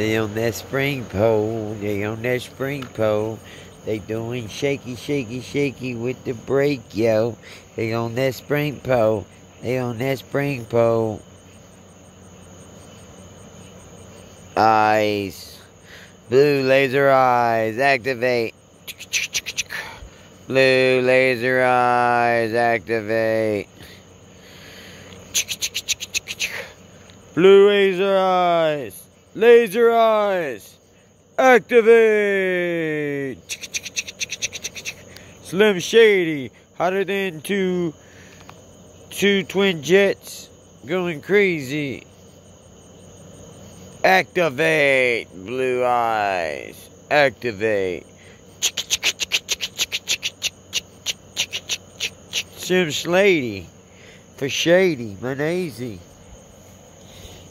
They on that spring pole. They on that spring pole. They doing shaky, shaky, shaky with the brake, yo. They on that spring pole. They on that spring pole. Eyes. Blue laser eyes. Activate. Blue laser eyes. Activate. Blue laser eyes. Laser eyes. Activate. Slim Shady. Hotter than two, two twin jets. Going crazy. Activate. Blue eyes. Activate. Sim Slady. For Shady. Manazy.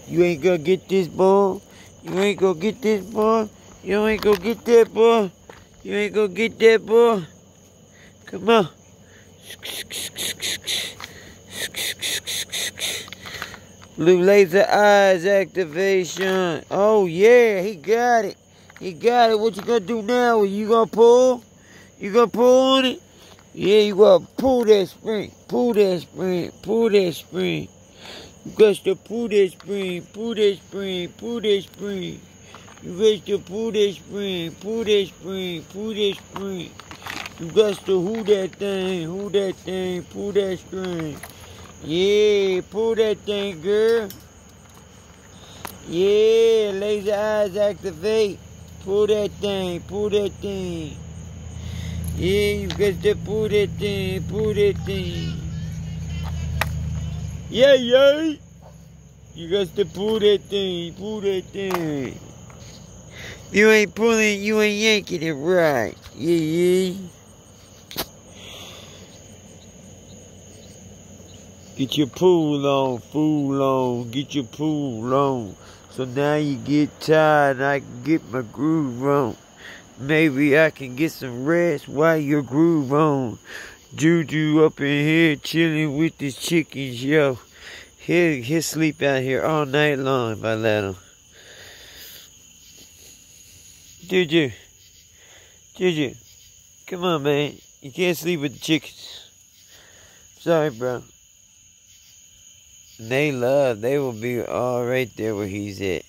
You ain't gonna get this ball. You ain't gonna get this ball. You ain't gonna get that ball. You ain't gonna get that ball. Come on. Blue laser eyes activation. Oh yeah, he got it. He got it. What you gonna do now? You gonna pull? You gonna pull on it? Yeah, you gonna pull that spring. Pull that spring. Pull that spring. To pull that spring. That spring. That spring. You to pull that spring. That spring. That spring. You got to who that thing. who that thing. Pull that string. Yeah, pull that thing, girl. Yeah, laser eyes activate. Pull that thing. Pull that thing. Yeah, you got to pull that thing. Pull that thing. Yeah, yeah. You got to pull that thing. Pull that thing. You ain't pulling, you ain't yanking it right. Yeah, yeah. Get your pool on, fool on. Get your pool on. So now you get tired I can get my groove on. Maybe I can get some rest while your groove on. Juju up in here chilling with these chickens, yo. He'll, he'll sleep out here all night long if I let him. Juju. Juju. Come on, man. You can't sleep with the chickens. Sorry, bro. They love, they will be all right there where he's at.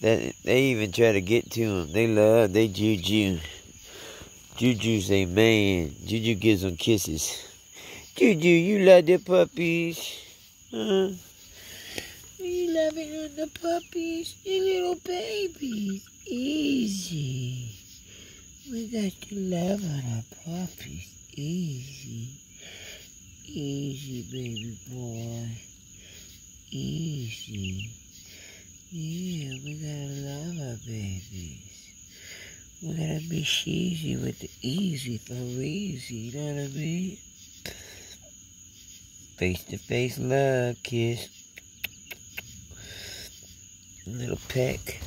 That They even try to get to him. They love, they juju. Juju's a man. Juju gives them kisses. Juju, you love the puppies. Huh? You loving on the puppies? You little babies. Easy. We got to love on our puppies. Easy. Easy, baby boy. Easy. Yeah, we gotta love our babies. We gotta be cheesy with the easy for easy, you know what I mean? Face to face love, kiss. Little peck.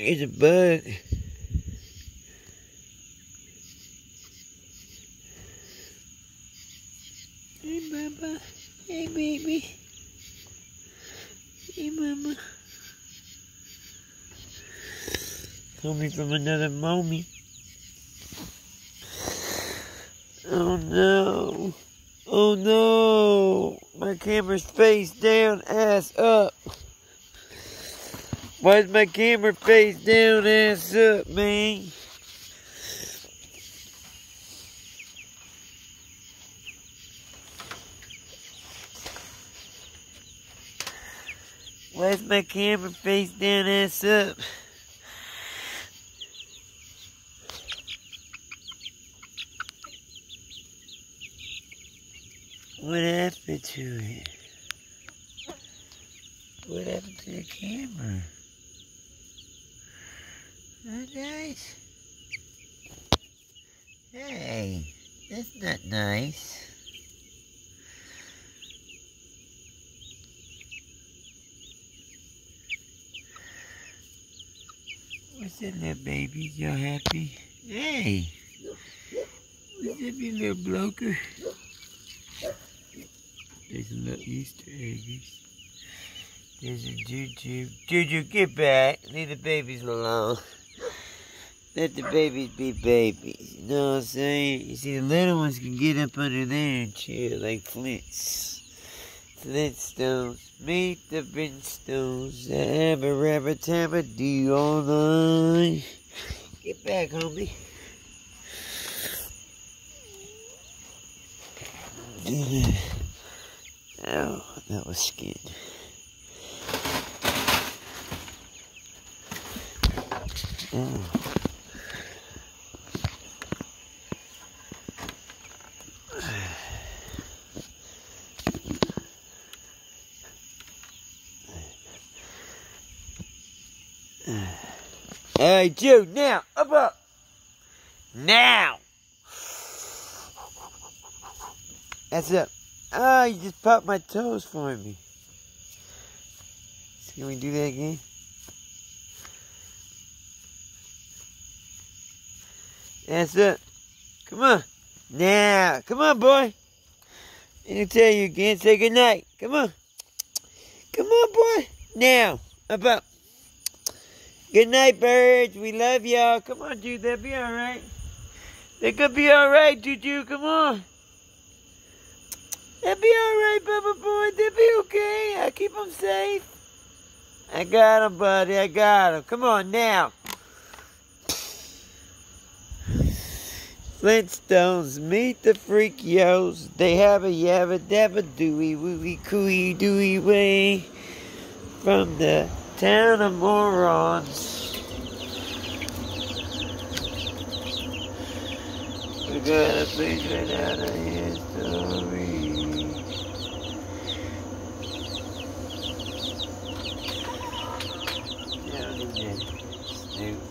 It's a bug. Hey, Baba. Hey, baby. Hey, Mama. Coming from another mommy. Oh, no. Oh, no. My camera's face down, ass up. Why's my camera face down, ass up, man? Why's my camera face down, ass up? What happened to it? What happened to the camera? Nice. Hey, not that nice. What's in there, babies? Y'all happy? Hey! What's up, you little bloker? There's a little Easter eggs. There's a Juju. Juju, get back. Leave the babies alone. Let the babies be babies. You know what I'm saying? You see, the little ones can get up under there and chill like Flints. Flintstones. Meet the Flintstones. Ever, ever, ever, do all night. Get back, homie. Oh, that was skin. Oh. Hey, Jude, now, up, up. Now. That's it. Ah, you just popped my toes for me. Can we do that again? That's it. Come on. Now. Come on, boy. I can tell you again. Say goodnight. Come on. Come on, boy. Now. Up. Good night, birds. We love y'all. Come on, dude. They'll be all right. They could be all right, Juju. Come on. They'll be all right, Bubba boy. They'll be okay. I keep them safe. I got them, buddy. I got them. Come on now. Flintstones, meet the freakios. They have a yabba dabba dooey wooey cooey dooey way from the town of morons. We gotta page right out of. Down in there, Snoop.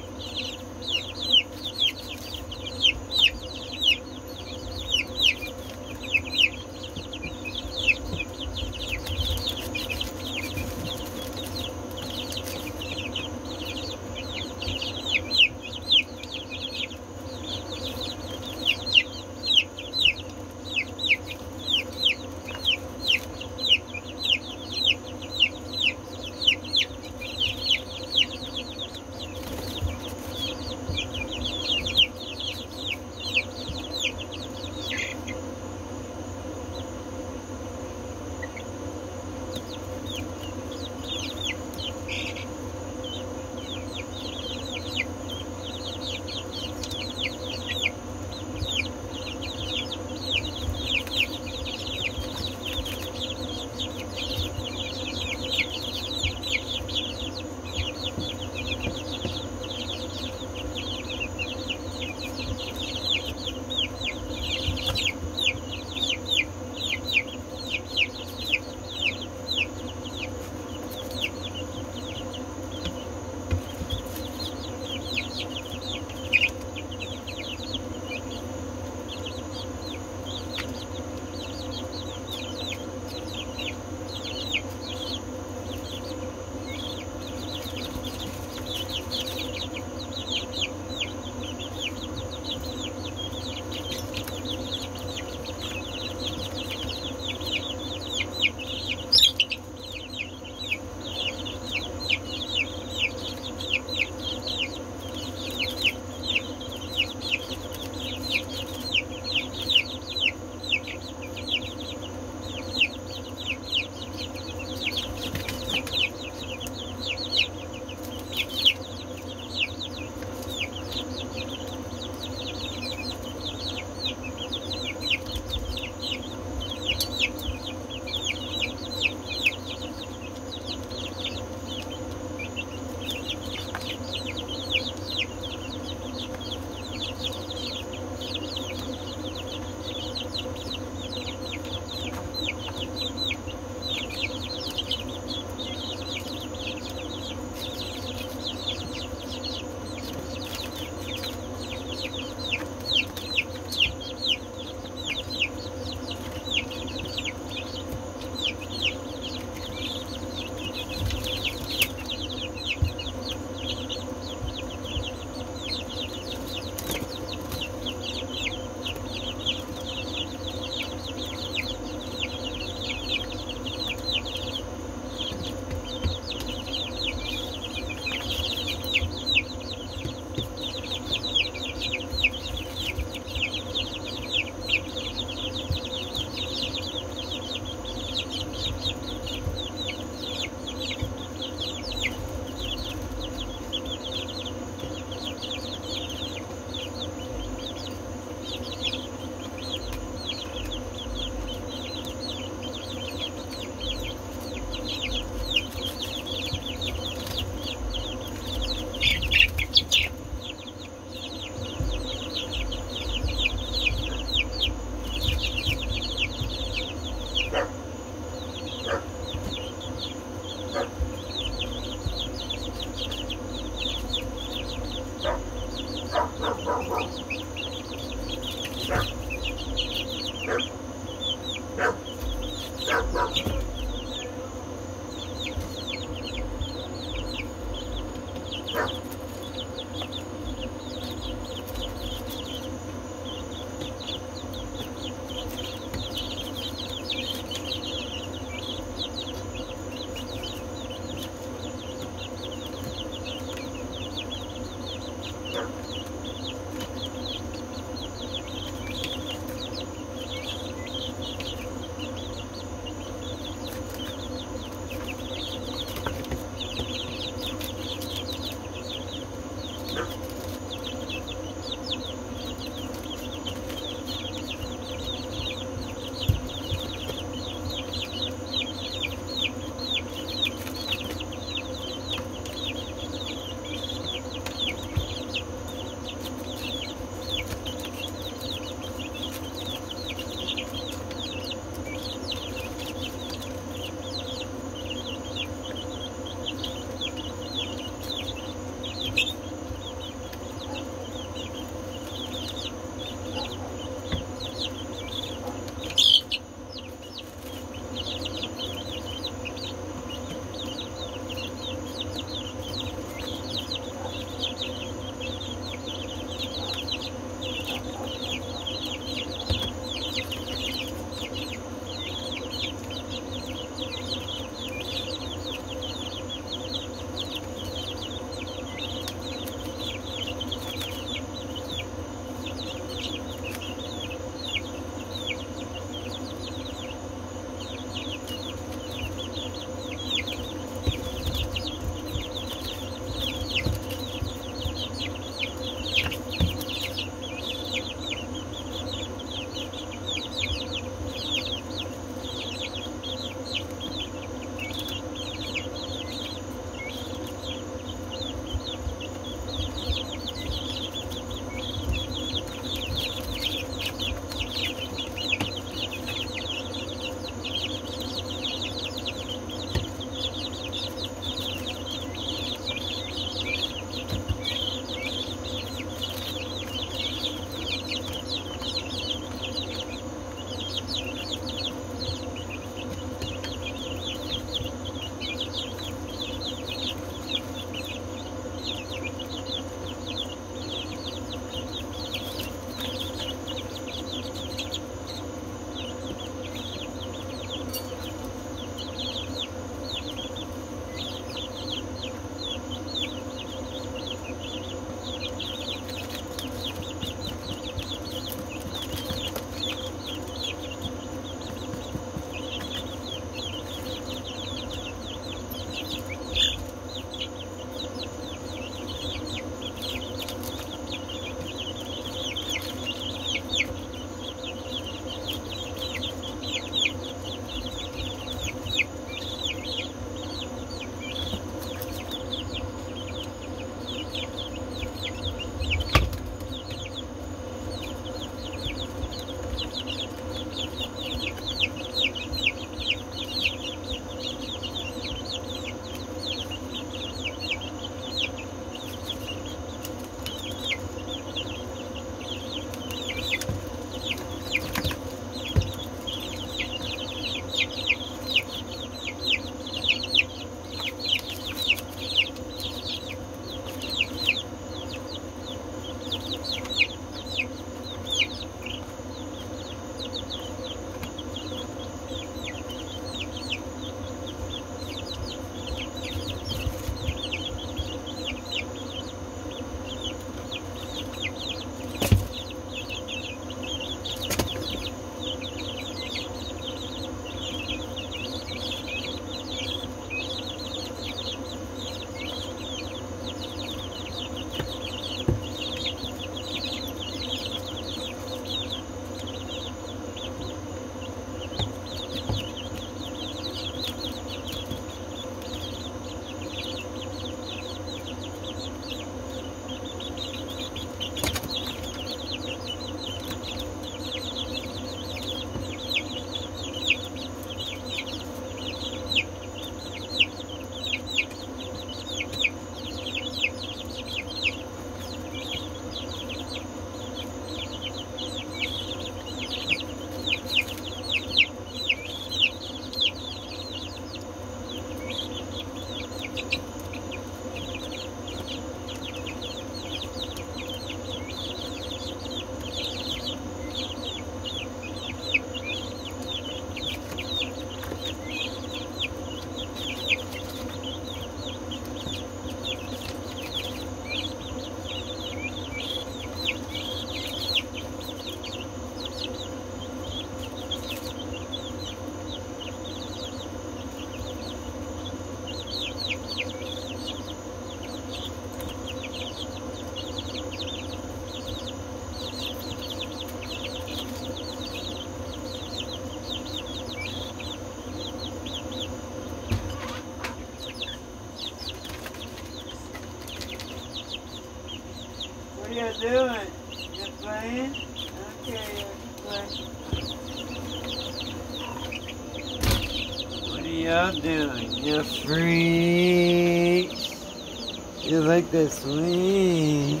Like swing?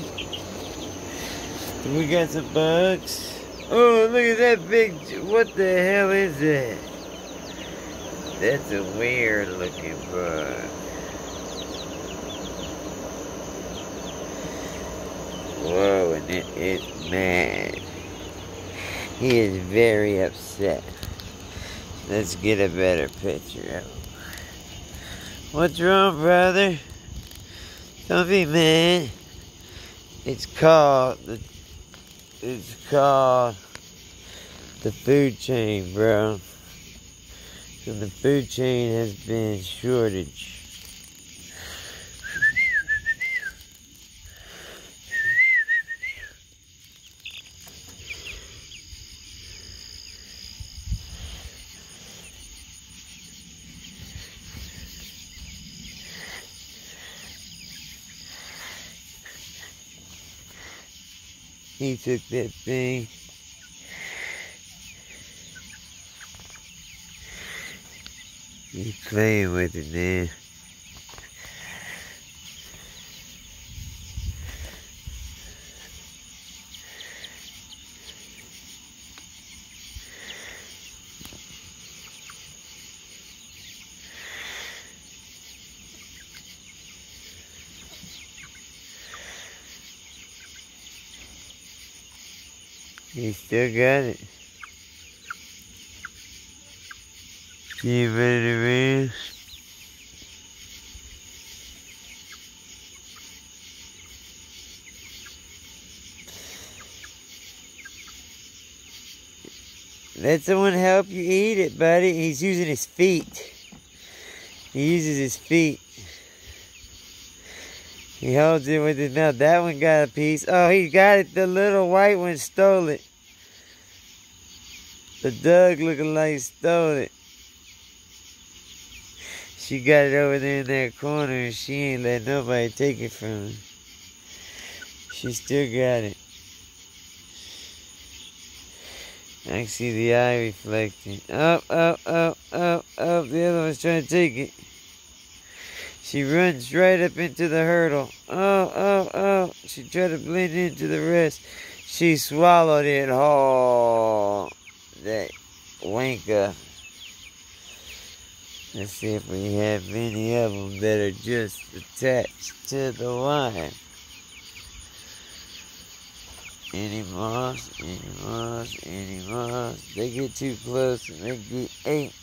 We got some bugs. Oh, look at that big, what the hell is that? That's a weird looking bug. Whoa, and it is mad. He is very upset. Let's get a better picture of him. What's wrong, brother? Be mad. It's called the it's called the food chain, bro. So the food chain has been shortage. He took that thing. He's playing with it man. He still got it. You ready to race? Let someone help you eat it, buddy. He's using his feet. He uses his feet. He holds it with his mouth. That one got a piece. Oh, he got it. The little white one stole it. The dog looking like stole it. She got it over there in that corner and she ain't let nobody take it from her. She still got it. I can see the eye reflecting. Up, up, up, up, up. The other one's trying to take it. She runs right up into the hurdle. Oh, oh, oh. She tried to blend into the rest. She swallowed it. Oh, that wanker. Let's see if we have any of them that are just attached to the wire. Any moss, any moss, any moss. They get too close and they get ate.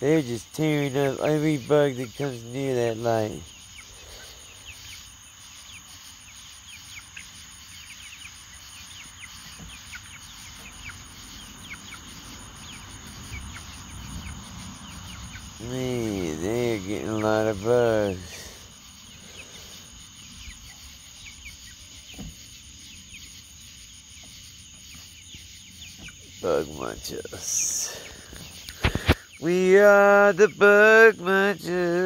They're just tearing up every bug that comes near that light. Man, they're getting a lot of bugs. Bug munchers. We are the bug munchers.